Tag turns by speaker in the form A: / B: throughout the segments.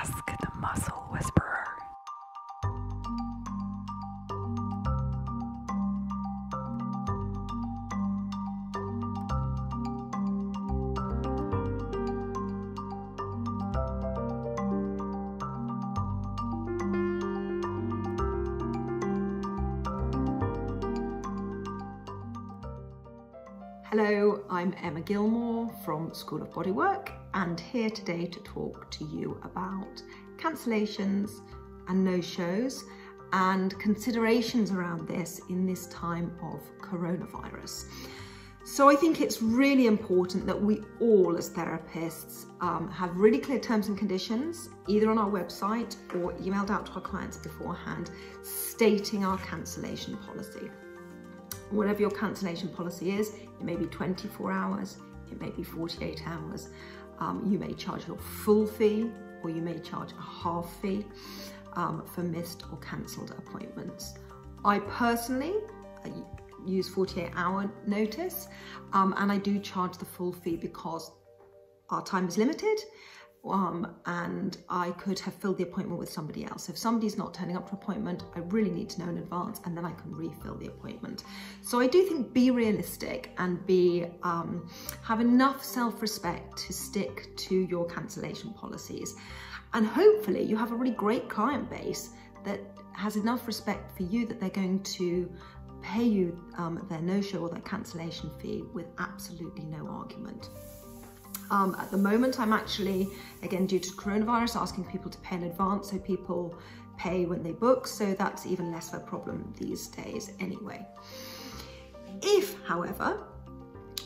A: Ask the Muscle Whisperer.
B: Hello, I'm Emma Gilmore from School of Bodywork and here today to talk to you about cancellations and no-shows and considerations around this in this time of coronavirus. So I think it's really important that we all as therapists um, have really clear terms and conditions, either on our website or emailed out to our clients beforehand, stating our cancellation policy whatever your cancellation policy is, it may be 24 hours, it may be 48 hours. Um, you may charge your full fee or you may charge a half fee um, for missed or cancelled appointments. I personally use 48 hour notice um, and I do charge the full fee because our time is limited um, and I could have filled the appointment with somebody else. If somebody's not turning up to appointment, I really need to know in advance and then I can refill the appointment. So I do think be realistic and be um, have enough self-respect to stick to your cancellation policies. And hopefully you have a really great client base that has enough respect for you that they're going to pay you um, their no-show or their cancellation fee with absolutely no argument. Um, at the moment, I'm actually, again, due to coronavirus, asking people to pay in advance so people pay when they book. So that's even less of a problem these days anyway. If, however,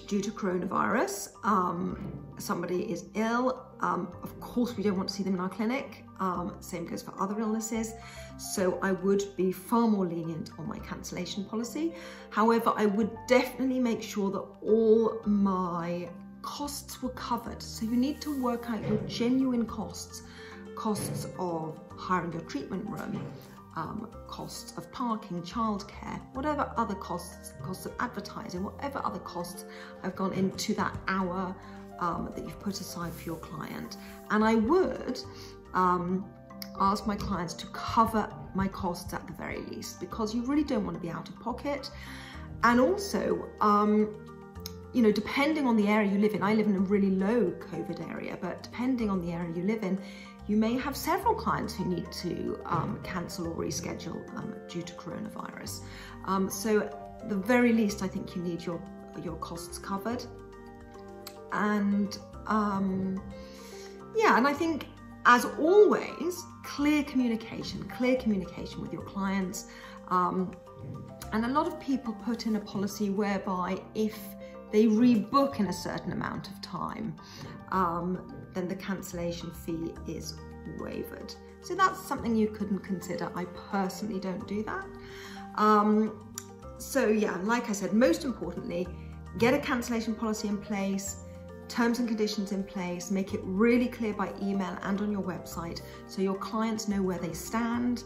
B: due to coronavirus, um, somebody is ill, um, of course we don't want to see them in our clinic. Um, same goes for other illnesses. So I would be far more lenient on my cancellation policy. However, I would definitely make sure that all my costs were covered. So you need to work out your genuine costs, costs of hiring your treatment room, um, costs of parking, childcare, whatever other costs, costs of advertising, whatever other costs have gone into that hour um, that you've put aside for your client. And I would um, ask my clients to cover my costs at the very least because you really don't want to be out of pocket. And also, um, you know, depending on the area you live in, I live in a really low COVID area, but depending on the area you live in, you may have several clients who need to um, cancel or reschedule um, due to coronavirus. Um, so the very least, I think you need your, your costs covered. And um, yeah, and I think as always, clear communication, clear communication with your clients. Um, and a lot of people put in a policy whereby if they rebook in a certain amount of time, um, then the cancellation fee is waived. So that's something you couldn't consider. I personally don't do that. Um, so yeah, like I said, most importantly, get a cancellation policy in place, terms and conditions in place, make it really clear by email and on your website so your clients know where they stand,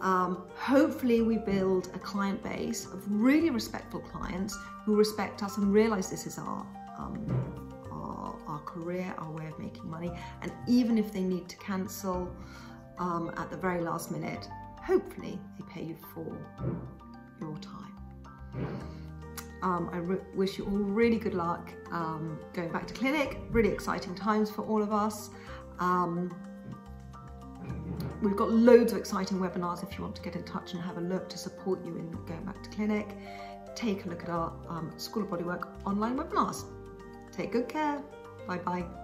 B: um, hopefully we build a client base of really respectful clients who respect us and realize this is our, um, our, our, career, our way of making money. And even if they need to cancel um, at the very last minute, hopefully they pay you for your time. Um, I wish you all really good luck um, going back to clinic. Really exciting times for all of us. Um, We've got loads of exciting webinars if you want to get in touch and have a look to support you in going back to clinic. Take a look at our um, School of Bodywork online webinars. Take good care. Bye bye.